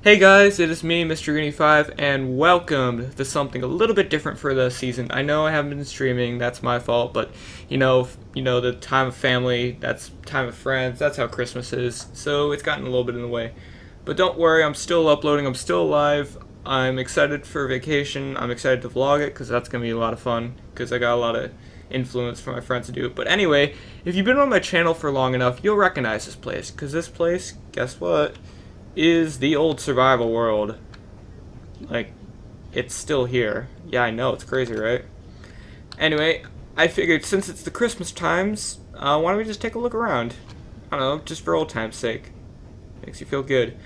Hey guys, it is me, Mr. Greenie5, and welcome to something a little bit different for the season. I know I haven't been streaming, that's my fault, but you know, you know, the time of family, that's time of friends, that's how Christmas is, so it's gotten a little bit in the way. But don't worry, I'm still uploading, I'm still alive, I'm excited for vacation, I'm excited to vlog it, because that's going to be a lot of fun, because I got a lot of influence from my friends to do it. But anyway, if you've been on my channel for long enough, you'll recognize this place, because this place, guess what? Is the old survival world. Like, it's still here. Yeah, I know, it's crazy, right? Anyway, I figured since it's the Christmas times, uh, why don't we just take a look around? I don't know, just for old time's sake. Makes you feel good.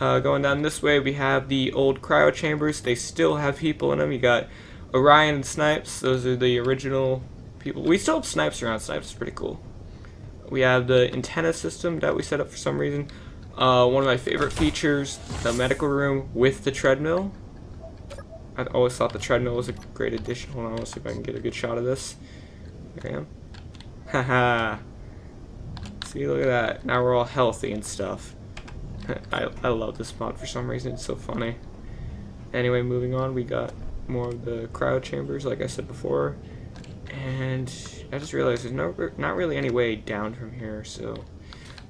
Uh, going down this way, we have the old cryo chambers. They still have people in them. You got Orion and Snipes. Those are the original people. We still have Snipes around. Snipes is pretty cool. We have the antenna system that we set up for some reason. Uh, one of my favorite features, the medical room with the treadmill. I always thought the treadmill was a great addition. Hold on, let's see if I can get a good shot of this. There I am. Haha. see, look at that. Now we're all healthy and stuff. I, I love this mod for some reason. It's so funny. Anyway, moving on, we got more of the cryo chambers, like I said before. And I just realized there's no, not really any way down from here, so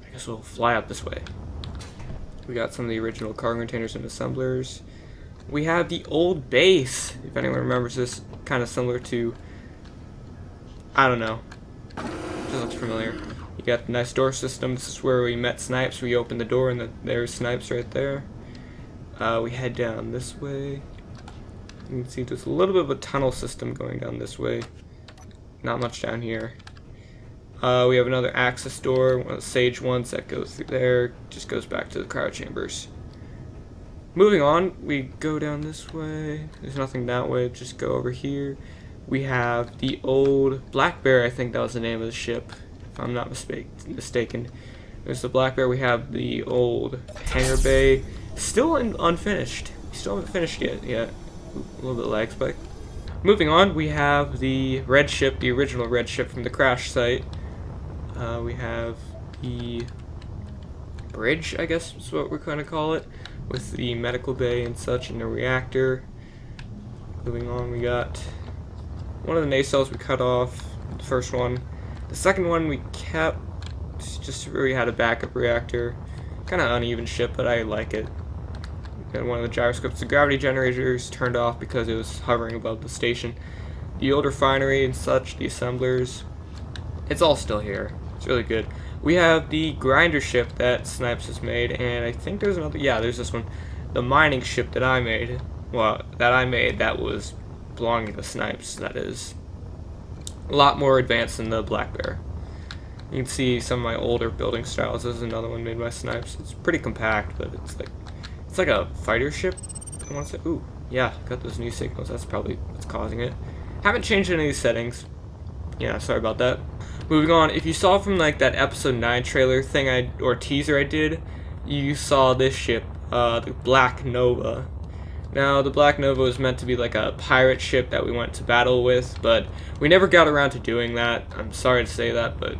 I guess we'll fly up this way. We got some of the original cargo containers and assemblers. We have the old base, if anyone remembers this, kind of similar to, I don't know, just looks familiar. You got the nice door system, this is where we met Snipes, we opened the door and the, there's Snipes right there. Uh, we head down this way. You can see there's a little bit of a tunnel system going down this way. Not much down here. Uh, we have another access door, one of the sage ones that goes through there, just goes back to the cryo chambers. Moving on, we go down this way. There's nothing that way, just go over here. We have the old Black Bear, I think that was the name of the ship, if I'm not mistaken. There's the Black Bear, we have the old hangar bay, still in, unfinished. Still haven't finished yet, yet. A little bit lags, but moving on, we have the red ship, the original red ship from the crash site. Uh, we have the bridge, I guess is what we're going to call it, with the medical bay and such, and the reactor. Moving on, we got one of the nacelles we cut off, the first one. The second one we kept, just we had a backup reactor. Kind of uneven ship, but I like it. Got one of the gyroscopes. The gravity generators turned off because it was hovering above the station. The old refinery and such, the assemblers, it's all still here. It's really good. We have the grinder ship that Snipes has made, and I think there's another, yeah, there's this one. The mining ship that I made, well, that I made that was belonging to Snipes, that is a lot more advanced than the Black Bear. You can see some of my older building styles. This is another one made by Snipes. It's pretty compact, but it's like it's like a fighter ship. I want to say, ooh, yeah, got those new signals. That's probably what's causing it. Haven't changed any of these settings. Yeah, sorry about that. Moving on, if you saw from like that episode 9 trailer thing I or teaser I did, you saw this ship, uh, the Black Nova. Now, the Black Nova was meant to be like a pirate ship that we went to battle with, but we never got around to doing that. I'm sorry to say that, but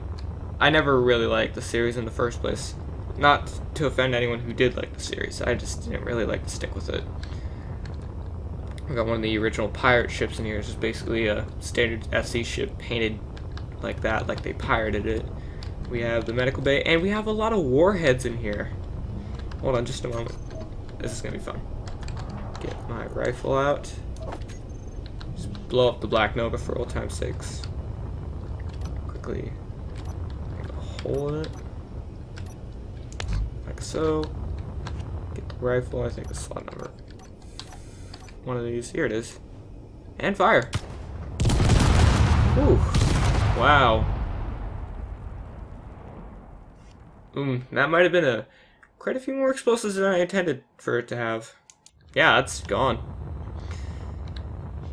I never really liked the series in the first place. Not to offend anyone who did like the series, I just didn't really like to stick with it. We got one of the original pirate ships in here. It's just basically a standard SC ship painted like that, like they pirated it. We have the medical bay, and we have a lot of warheads in here. Hold on just a moment. This is gonna be fun. Get my rifle out. Just blow up the Black Nova for old time's sakes. Quickly make a hole in it. Like so. Get the rifle, I think the slot number. One of these. Here it is. And fire. Ooh. Wow. Mm, that might have been a quite a few more explosives than I intended for it to have. Yeah, it's gone.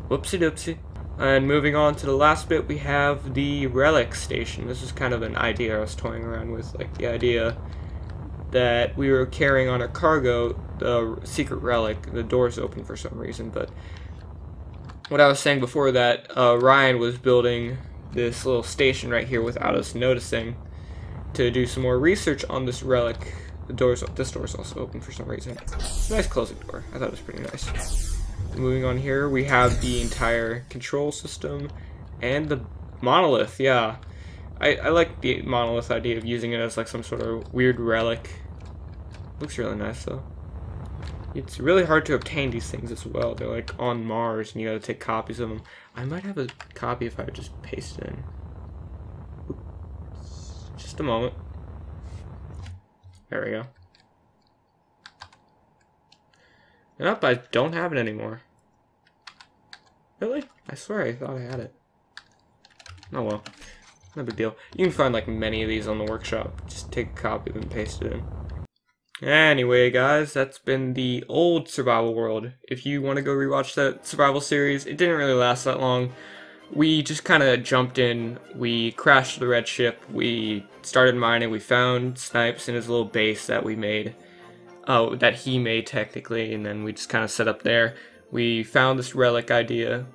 Whoopsie doopsie. And moving on to the last bit, we have the relic station. This is kind of an idea I was toying around with, like the idea that we were carrying on a cargo the secret relic. The door's open for some reason, but what I was saying before that, uh, Ryan was building this little station right here without us noticing to do some more research on this relic The door's this door's also open for some reason. Nice closing door. I thought it was pretty nice. Moving on here, we have the entire control system and the monolith. Yeah, I, I like the monolith idea of using it as like some sort of weird relic. Looks really nice though. It's really hard to obtain these things as well. They're like on Mars and you gotta take copies of them. I might have a copy if I just paste it in. Just a moment. There we go. Nope, I don't have it anymore. Really? I swear I thought I had it. Oh well. No big deal. You can find like many of these on the workshop. Just take a copy of them and paste it in. Anyway, guys, that's been the old Survival World. If you want to go rewatch that Survival series, it didn't really last that long. We just kind of jumped in, we crashed the red ship, we started mining, we found Snipes in his little base that we made. Oh, that he made technically, and then we just kind of set up there. We found this relic idea,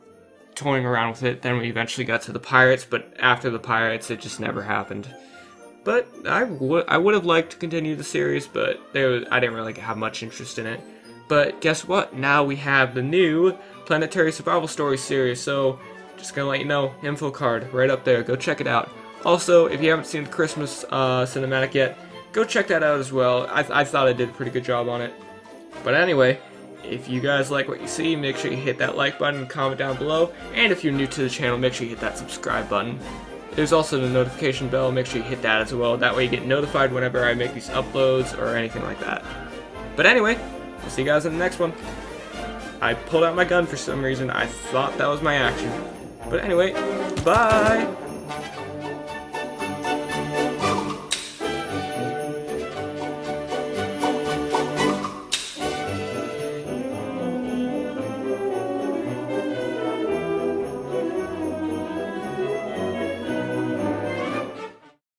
toying around with it, then we eventually got to the pirates, but after the pirates, it just never happened. But I would I would have liked to continue the series, but was, I didn't really have much interest in it. But guess what? Now we have the new Planetary Survival Story series. So just gonna let you know, info card right up there. Go check it out. Also, if you haven't seen the Christmas uh, cinematic yet, go check that out as well. I, th I thought I did a pretty good job on it. But anyway, if you guys like what you see, make sure you hit that like button, comment down below, and if you're new to the channel, make sure you hit that subscribe button. There's also the notification bell, make sure you hit that as well. That way you get notified whenever I make these uploads or anything like that. But anyway, I'll see you guys in the next one. I pulled out my gun for some reason. I thought that was my action. But anyway, bye!